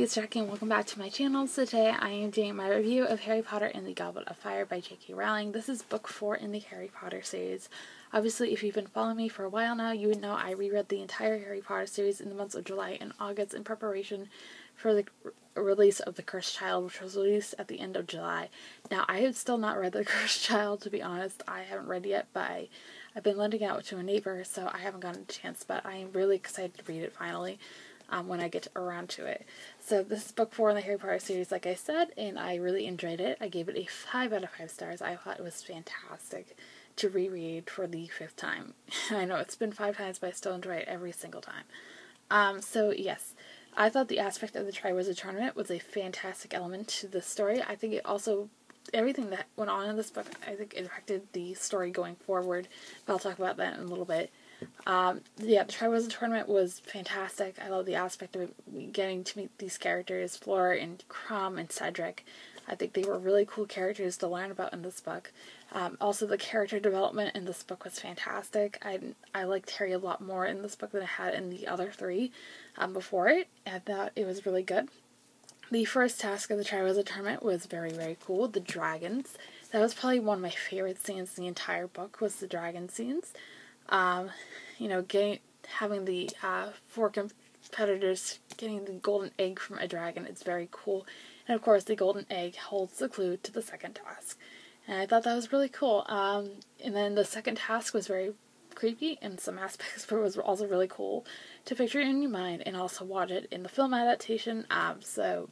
it's Jackie and welcome back to my channel. So today I am doing my review of Harry Potter and the Goblet of Fire by J.K. Rowling. This is book 4 in the Harry Potter series. Obviously if you've been following me for a while now, you would know I reread the entire Harry Potter series in the months of July and August in preparation for the release of The Cursed Child, which was released at the end of July. Now I have still not read The Cursed Child, to be honest. I haven't read yet, but I, I've been lending out to a neighbor, so I haven't gotten a chance, but I am really excited to read it finally um, when I get around to it. So this is book four in the Harry Potter series, like I said, and I really enjoyed it. I gave it a 5 out of 5 stars. I thought it was fantastic to reread for the fifth time. I know it's been five times, but I still enjoy it every single time. Um, so yes, I thought the aspect of the Triwizard Tournament was a fantastic element to the story. I think it also everything that went on in this book, I think it affected the story going forward. But I'll talk about that in a little bit. Um, yeah, the Triwizard Tournament was fantastic. I love the aspect of getting to meet these characters, Fleur and Krum and Cedric. I think they were really cool characters to learn about in this book. Um, also, the character development in this book was fantastic. I, I liked Harry a lot more in this book than I had in the other three um, before it. I thought it was really good. The first task of the Triwizard Tournament was very, very cool. The dragons. That was probably one of my favorite scenes in the entire book was the dragon scenes um, you know, getting having the uh, four competitors getting the golden egg from a dragon is very cool. And of course, the golden egg holds the clue to the second task. And I thought that was really cool. Um, and then the second task was very creepy in some aspects, but it was also really cool to picture in your mind and also watch it in the film adaptation. Um, so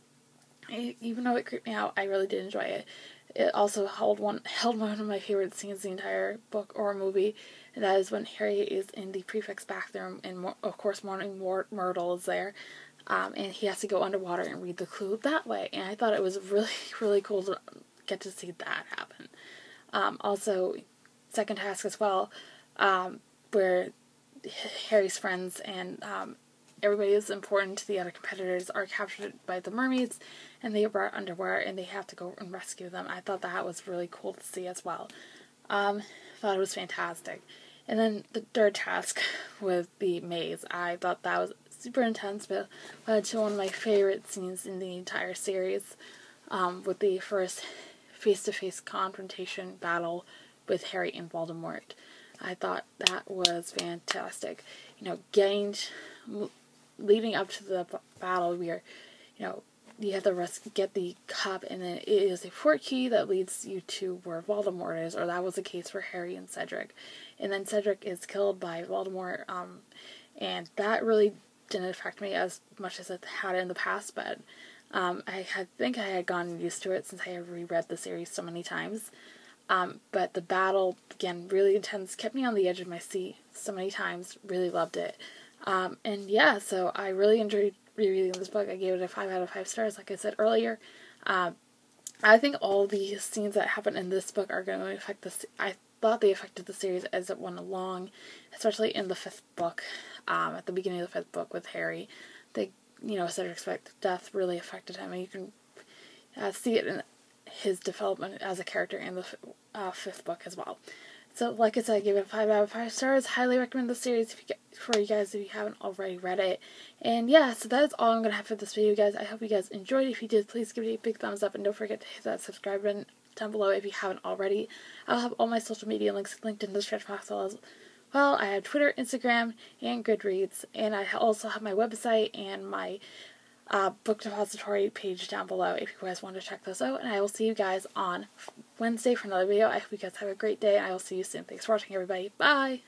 even though it creeped me out, I really did enjoy it. It also held one held one of my favorite scenes the entire book or movie, and that is when Harry is in the prefect's bathroom, and of course, Moaning Myrtle is there, um, and he has to go underwater and read the clue that way. And I thought it was really, really cool to get to see that happen. Um, also, second task as well, um, where Harry's friends and um, everybody is important to the other competitors are captured by the mermaids and they are brought underwater and they have to go and rescue them. I thought that was really cool to see as well. Um, thought it was fantastic. And then the third task with the maze, I thought that was super intense, but led to one of my favorite scenes in the entire series um, with the first face-to-face confrontation battle with Harry and Voldemort. I thought that was fantastic. You know, getting leading up to the battle, we are, you know, you have to get the cup, and then it is a Portkey that leads you to where Voldemort is, or that was the case for Harry and Cedric. And then Cedric is killed by Voldemort, um, and that really didn't affect me as much as it had in the past, but um, I had, think I had gotten used to it since I had reread the series so many times. Um, but the battle, again, really intense, kept me on the edge of my seat so many times, really loved it. Um, and yeah, so I really enjoyed rereading this book. I gave it a 5 out of 5 stars, like I said earlier. Um, I think all the scenes that happen in this book are going to affect this. I thought they affected the series as it went along, especially in the fifth book. Um, at the beginning of the fifth book with Harry, they, you know, Cedric's death really affected him, and you can uh, see it in his development as a character in the uh, fifth book as well. So, like I said, I it 5 out of 5 stars. Highly recommend the series you for you guys if you haven't already read it. And yeah, so that is all I'm going to have for this video, guys. I hope you guys enjoyed. If you did, please give it a big thumbs up. And don't forget to hit that subscribe button down below if you haven't already. I'll have all my social media links linked in the description box as well. I have Twitter, Instagram, and Goodreads. And I also have my website and my uh, book depository page down below if you guys want to check those out. And I will see you guys on Wednesday for another video. I hope you guys have a great day. I will see you soon. Thanks for watching, everybody. Bye!